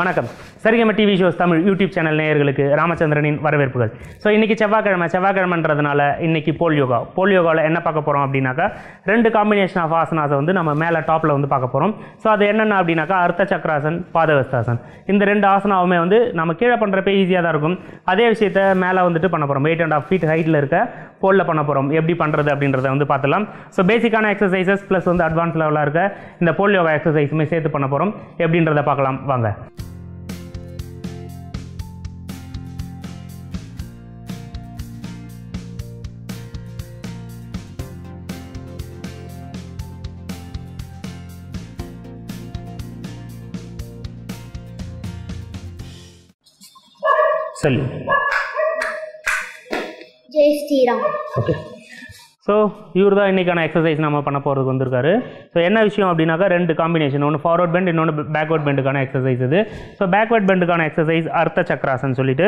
வணக்கம். Saregama TV shows Tamil YouTube channel நேயர்களுக்கு ராமச்சந்திரனின் வரவேற்புகள். ஸோ இன்றைக்கி செவ்வாய்க்கிழமை செவ்வாய்க்கிழமைன்றதுனால இன்னைக்கு போல் யோகா. போல் யோகாவில் என்ன பார்க்க போகிறோம் அப்படின்னாக்கா ரெண்டு காம்பினேஷன் ஆஃப் ஆசனாஸை வந்து நம்ம மேலே டாப்பில் வந்து பார்க்க போகிறோம் ஸோ அது என்னென்ன அப்படின்னாக்கா அர்த்த சக்கராசன் பாதவஸ்தாசன் இந்த ரெண்டு ஆசனாவுமே வந்து நம்ம கீழே பண்ணுறப்ப ஈஸியாக தான் இருக்கும். அதே விஷயத்த மேலே வந்துட்டு பண்ண போகிறோம் எயிட் அண்ட் ஆஃப் ஃபீட் ஹைட்டில் இருக்க போலில் பண்ண போகிறோம் எப்படி பண்ணுறது அப்படின்றத வந்து பார்த்துலாம் ஸோ பேசிக்கான எக்ஸசைசஸ் ப்ளஸ் வந்து அட்வான்ஸ் லெவலாக இருக்க இந்த போல் யோகா எக்ஸசைஸுமே சேர்த்து பண்ண போகிறோம் எப்படின்றத பார்க்கலாம். வாங்க. சொல்லு ஜெய் ஸ்ரீராம். ஓகே ஸோ இவர் தான் இன்றைக்கான எக்ஸசைஸ் நம்ம பண்ண போகிறதுக்கு வந்திருக்காரு. ஸோ என்ன விஷயம் அப்படின்னாக்கா ரெண்டு காம்பினேஷன் ஒன்று ஃபார்வர்ட் பெண்ட் இன்னொன்று பேக்வர்ட் பெண்டுக்கான எக்ஸசைஸ் இது. ஸோ பேக்வர்ட் பெண்டுக்கான எக்ஸசைஸ் அர்த்த சக்கராசன் சொல்லிட்டு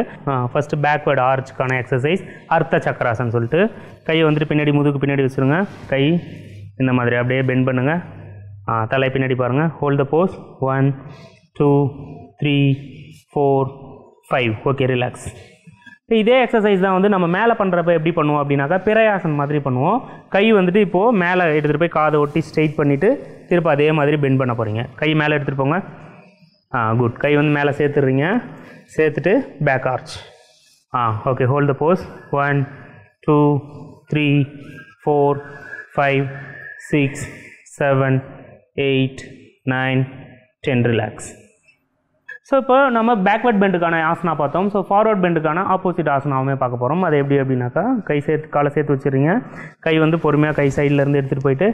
ஃபஸ்ட்டு பேக்வர்ட் ஆர்ச்சுக்கான எக்ஸசைஸ் அர்த்த சக்கராசன் சொல்லிட்டு. கையை வந்துட்டு பின்னாடி முதுகு பின்னாடி வச்சுருங்க. கை இந்த மாதிரி அப்படியே பெண்ட் பண்ணுங்கள் தலை பின்னாடி பாருங்கள் hold the pose one two three four five okay relax இதே எக்ஸசைஸ் தான் வந்து நம்ம மேலே பண்ணுறப்ப எப்படி பண்ணுவோம் அப்படின்னாக்கா பிரயாசன் மாதிரி பண்ணுவோம். கை வந்துட்டு இப்போது மேலே எடுத்துகிட்டு போய் காதை ஒட்டி ஸ்ட்ரைட் பண்ணிவிட்டு திரும்ப அதே மாதிரி பெண்ட் பண்ண போகிறீங்க கை மேலே எடுத்துகிட்டு போங்க. ஆ குட் கை வந்து மேலே சேர்த்துடுறீங்க. சேர்த்துட்டு back arch ah okay hold the pose one two three four five six seven eight nine ten relax so இப்போ நம்ம பேக்வர்ட் பெண்டுக்கான ஆசனா பார்த்தோம். ஸோ ஃபார்வர்ட் பெண்டுக்கான ஆப்போசிட் ஆசனாவுமே பார்க்க போகிறோம் அது எப்படி அப்படின்னாக்கா கை சேர்த்து காலை சேர்த்து வச்சுருங்க. கை வந்து பொறுமையாக கை சைடில் இருந்து எடுத்துகிட்டு போயிட்டு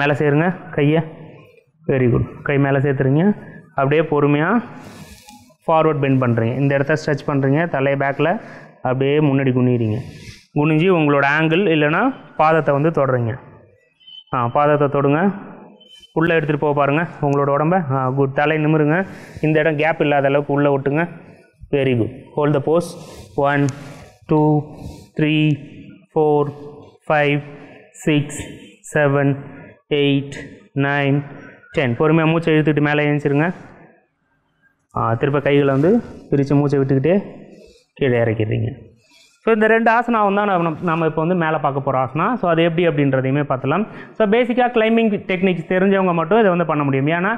மேலே சேருங்க. கையை வெரி குட் கை மேலே சேர்த்துறீங்க அப்படியே பொறுமையாக ஃபார்வர்ட் பெண்ட் பண்ணுறீங்க இந்த இடத்த ஸ்ட்ரெச் பண்ணுறீங்க தலையை பேக்கில் அப்படியே முன்னாடி குனிறீங்க குனிஞ்சு உங்களோட ஆங்கிள் இல்லைன்னா பாதத்தை வந்து தொடுறீங்க. ஆ பாதத்தை தொடுங்க. உள்ளே எடுத்துகிட்டு போக பாருங்கள் உங்களோட உடம்ப குட் தலை நிமிருங்க. இந்த இடம் கேப் இல்லாத அளவுக்கு உள்ளே விட்டுங்க very good hold the pose one two three four five six seven eight nine ten பொறுமையாக மூச்சை இழுத்துக்கிட்டு மேலே எழுந்திருங்க திருப்ப திரும்ப கைகளை வந்து பிரித்து மூச்சை விட்டுக்கிட்டே கீழே இறக்கிடுறீங்க. ஸோ இந்த ரெண்டு ஆசனாவும் தான் நம்ம நம்ம இப்போ வந்து மேலே பார்க்க போகிற ஆசனா. ஸோ அது எப்படி அப்படின்றதையுமே பார்த்துலாம். ஸோ பேசிக்காக கிளைம்பிங் டெக்னிக்ஸ் தெரிஞ்சவங்க மட்டும் இதை வந்து பண்ண முடியும். ஏன்னா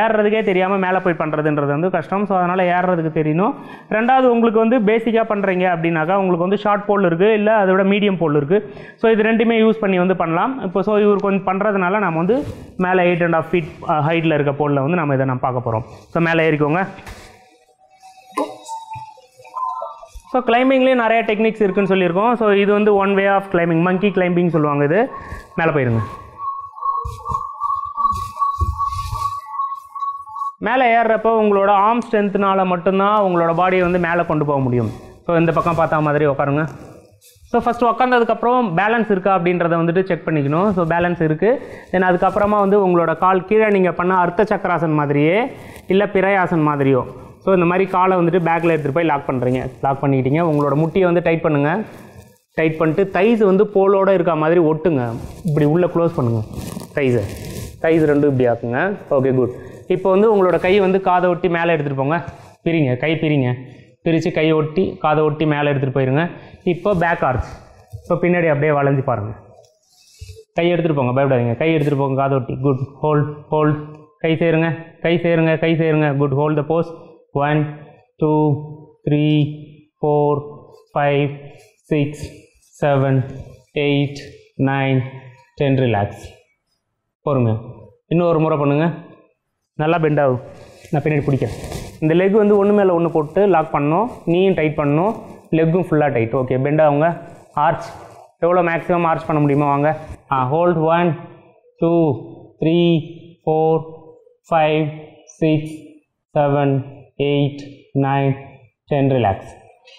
ஏறுறதுக்கே தெரியாமல் மேலே போய் பண்ணுறதுன்றது வந்து கஷ்டம். ஸோ அதனால் ஏறுறதுக்கு தெரியணும். ரெண்டாவது உங்களுக்கு வந்து பேசிக்காக பண்ணுறீங்க அப்படின்னாக்கா உங்களுக்கு வந்து ஷார்ட் போல் இருக்குது இல்லை அதோட மீடியம் போல் இருக்குது ஸோ இது ரெண்டுமே யூஸ் பண்ணி வந்து பண்ணலாம். இப்போ ஸோ இவர் கொஞ்சம் பண்ணுறதுனால நம்ம வந்து மேலே எயிட் அண்ட் ஆஃப் ஃபீட் ஹைட்டில் இருக்க போலில் வந்து நம்ம இதை நம்ம பார்க்க போகிறோம் ஸோ மேலே ஏறிக்கோங்க. ஸோ கிளைம்பிங்லேயும் நிறைய டெக்னிக்ஸ் இருக்குன்னு சொல்லியிருக்கோம். ஸோ இது வந்து one way of climbing monkey climbing சொல்லுவாங்க இது. மேலே போயிருங்க. மேலே ஏறுறப்போ உங்களோட ஆர்ம் ஸ்ட்ரென்த்னால மட்டும்தான் உங்களோட பாடியை வந்து மேலே கொண்டு போக முடியும். ஸோ இந்த பக்கம் பார்த்தா மாதிரி உட்காருங்க. ஸோ ஃபஸ்ட்டு உட்காந்ததுக்கப்புறம் பேலன்ஸ் இருக்கா அப்படின்றத வந்துட்டு செக் பண்ணிக்கணும். ஸோ பேலன்ஸ் இருக்குது தென் அதுக்கப்புறமா வந்து உங்களோட கால் கீழே நீங்கள் பண்ண அர்த்த சக்கராசன் மாதிரியே இல்லை பிரயாசன் மாதிரியோ. ஸோ இந்த மாதிரி காலை வந்துட்டு பேக்கில் எடுத்துகிட்டு போய் லாக் பண்ணுறீங்க லாக் பண்ணிக்கிட்டீங்க. உங்களோட முட்டியை வந்து டைட் பண்ணுங்கள் டைட் பண்ணிட்டு தைஸ் வந்து போலோட இருக்க மாதிரி ஒட்டுங்க. இப்படி உள்ளே க்ளோஸ் பண்ணுங்கள் தைஸை தைஸ் ரெண்டும் இப்படி ஆக்குங்க. ஓகே குட் இப்போ வந்து உங்களோட கை வந்து காதை ஒட்டி மேலே எடுத்துகிட்டு போங்க. பிரிங்க. கை பிரிங்க. பிரித்து கை ஒட்டி காதை ஒட்டி மேலே எடுத்துகிட்டு போயிருங்க. இப்போ பேக் ஆர்ச் இப்போ பின்னாடி அப்படியே வளைஞ்சு பாருங்கள் கை எடுத்துகிட்டு போங்க. பயப்படாதீங்க. கை எடுத்துகிட்டு போங்க காதை ஒட்டி. குட் ஹோல்ட் ஹோல்ட் கை சேருங்க. கை சேருங்க. கை சேருங்க. Good hold the pose one two three four five six seven eight nine ten relax இன்னும் ஒரு முறை பண்ணுங்கள் நல்லா பெண்ட் ஆகும் நான் பின்னாடி பிடிக்கிறேன். இந்த லெக் வந்து ஒன்று மேலே ஒன்று போட்டு லாக் பண்ணணும். நீயும் டைட் பண்ணணும். லெக்கும் ஃபுல்லாக டைட் ஓகே பெண்ட் ஆகுங்க. ஆர்ச் எவ்வளோ மேக்ஸிமம் ஆர்ச் பண்ண முடியுமோ வாங்க. ஆ hold one two three four five six seven eight nine ten relax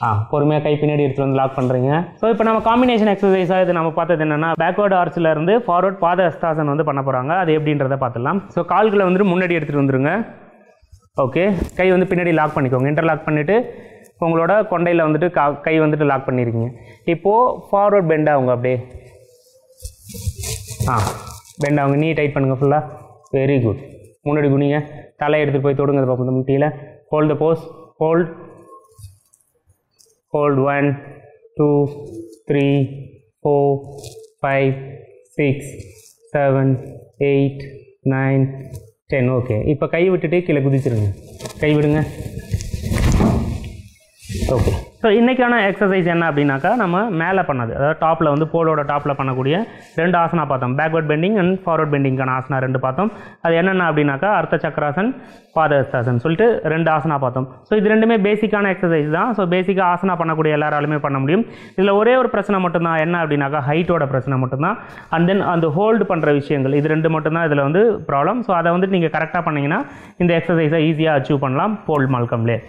ah பொறுமையாக கை பின்னாடி எடுத்துகிட்டு வந்து லாக் பண்ணுறீங்க ஸோ இப்போ நம்ம காம்பினேஷன் எக்ஸசைஸாக இது நம்ம பார்த்தது என்னென்னா பேக்வர்ட் ஆர்ச்சில் இருந்து ஃபார்வர்ட் பாத அஸ்தாசன் வந்து பண்ண போகிறாங்க அது எப்படின்றத பார்த்துடலாம். ஸோ கால்களை வந்துட்டு முன்னாடி எடுத்துகிட்டு வந்துருங்க. ஓகே கை வந்து பின்னாடி லாக் பண்ணிக்கோங்க. இன்டர்லாக் பண்ணிவிட்டு உங்களோட கொண்டையில் வந்துட்டு கா கை வந்துட்டு லாக் பண்ணியிருக்கீங்க இப்போது ஃபார்வர்ட் பெண்ட் ஆகுங்க அப்படியே. ஆ பெண்ட் ஆகுங்க. நீ டைட் பண்ணுங்கள் ஃபுல்லாக வெரி குட் முன்னாடி குனிங்க. தலை எடுத்துகிட்டு போய் தொடுங்க. பார்ப்போம் முட்டியில். Hold the pose hold. Hold one two three four five six seven eight nine ten okay இப்போ கை விட்டுட்டு கீழே குதிச்சிருங்க. கை விடுங்க. ஓகே ஸோ இன்றைக்கான எக்ஸசைஸ் என்ன அப்படின்னாக்கா நம்ம மேலே பண்ணது. அதாவது டாப்பில் வந்து போலோட டாப்பில் பண்ணக்கூடிய ரெண்டு ஆசனா பார்த்தோம். பேக்வர்ட் பெண்டிங் அண்ட் ஃபார்வர்ட் பெண்டிங்கான ஆசனா ரெண்டு பார்த்தோம். அது என்னென்ன அப்படின்னாக்கா அர்த்த சக்கராசன் பாதஹஸ்தாசன் சொல்லிட்டு ரெண்டு ஆசனா பார்த்தோம். ஸோ இது ரெண்டுமே பேசிக்கான எக்ஸசைஸ் தான். ஸோ பேசிக்காக ஆசனா பண்ணக்கூடிய எல்லாராலுமே பண்ண முடியும். இதில் ஒரே ஒரு பிரச்சனை மட்டும்தான். என்ன அப்படின்னாக்கா ஹைட்டோட பிரச்சனை மட்டும்தான். அண்ட் தென் அந்த ஹோல்டு பண்ணுற விஷயங்கள் இது ரெண்டு மட்டும்தான் இதில் வந்து ப்ராப்ளம் ஸோ அதை வந்து நீங்கள் கரெக்டாக பண்ணீங்கன்னா இந்த எக்ஸசைஸை ஈஸியாக அச்சீவ் பண்ணலாம். போல் மால்கம்லே.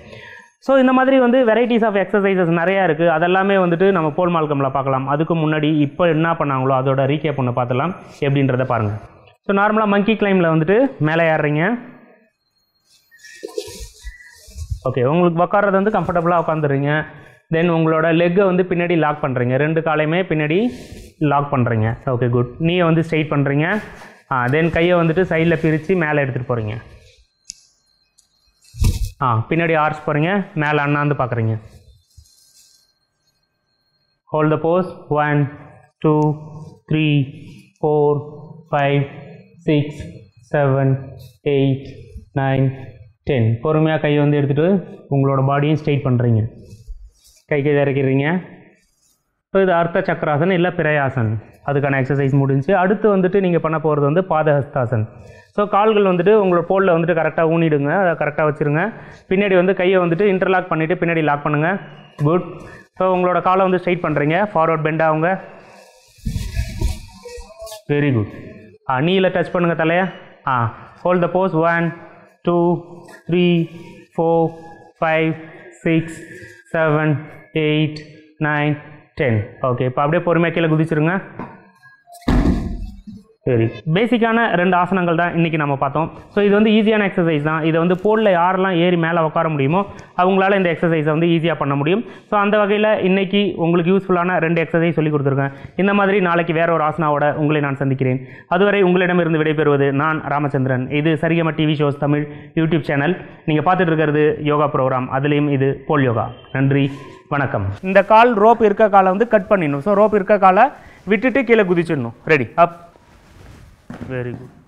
ஸோ இந்த மாதிரி வந்து வெரைட்டிஸ் ஆஃப் எக்ஸசைசஸ் நிறையா இருக்குது அதெல்லாமே வந்துட்டு நம்ம போல் மால்கமில் பார்க்கலாம். அதுக்கு முன்னாடி இப்போ என்ன பண்ணாங்களோ அதோட ரீகேப் ஒன்று பார்த்துலாம் எப்படின்றத பாருங்கள் ஸோ நார்மலாக மங்கி கிளைமில் வந்துட்டு மேலே ஏறுறீங்க. ஓகே உங்களுக்கு உட்கார்றது வந்து கம்ஃபர்டபுளாக உட்காந்துறீங்க தென் உங்களோட லெக்கை வந்து பின்னாடி லாக் பண்ணுறீங்க ரெண்டு காலையுமே பின்னாடி லாக் பண்ணுறீங்க ஓகே குட் நீயை வந்து ஸ்ட்ரெயிட் பண்ணுறீங்க ஆ தென் கையை வந்துட்டு சைடில் பிரித்து மேலே எடுத்துகிட்டு போகிறீங்க ஆ பின்னாடி ஆர்ஸ் போகிறீங்க மேலே அண்ணாந்து பார்க்குறீங்க hold the pose one two three four five six seven eight nine ten பொறுமையாக கை வந்து எடுத்துகிட்டு உங்களோட பாடியும் ஸ்ட்ரைட் பண்ணுறீங்க கை கை இறக்கிறீங்க ஸோ இது அர்த்த சக்கராசன் இல்லை பிரயாசன். அதுக்கான எக்ஸசைஸ் முடிஞ்சு அடுத்து வந்துட்டு நீங்கள் பண்ண போகிறது வந்து பாதஹஸ்தாசன். ஸோ கால்கள் வந்துட்டு உங்களோட போலில் வந்துட்டு கரெக்டாக ஊனிடுங்க அதை கரெக்டாக வச்சுருங்க. பின்னாடி வந்து கையை வந்துட்டு இன்டர்லாக் பண்ணிவிட்டு பின்னாடி லாக் பண்ணுங்கள் குட் ஸோ உங்களோட காலை வந்து ஸ்ட்ரைட் பண்ணுறீங்க ஃபார்வர்ட் பெண்ட் ஆகுங்க. வெரி குட் ஆ நீல டச் பண்ணுங்கள் தலையை. ஆ hold the pose one two three four five six seven eight nine ten okay இப்போ அப்படியே பொறுமையாக கீழே குதிச்சிருங்க. சரி. பேசிக்கான ரெண்டு ஆசனங்கள் தான் இன்றைக்கி நம்ம பார்த்தோம். ஸோ இது வந்து ஈஸியான எக்ஸசைஸ் தான். இதை வந்து போலில் யாரெல்லாம் ஏறி மேலே உட்கார முடியுமோ அவங்களால இந்த எக்ஸசைஸை வந்து ஈஸியாக பண்ண முடியும். ஸோ அந்த வகையில் இன்றைக்கி உங்களுக்கு யூஸ்ஃபுல்லான ரெண்டு எக்ஸசைஸ் சொல்லி கொடுத்துருக்கேன். இந்த மாதிரி நாளைக்கு வேற ஒரு ஆசனாவோட உங்களை நான் சந்திக்கிறேன். அதுவரை உங்களிடமிருந்து விடைபெறுவது நான் ராமச்சந்திரன். இது Saregama TV shows Tamil YouTube channel நீங்கள் பார்த்துட்டு இருக்கிறது யோகா ப்ரோக்ராம் அதுலேயும் இது போல் யோகா நன்றி. வணக்கம். இந்த கால் ரோப் இருக்க காலை வந்து கட் பண்ணிடணும். ஸோ ரோப் இருக்க காலை விட்டுட்டு கீழே குதிச்சிடணும். Ready up very good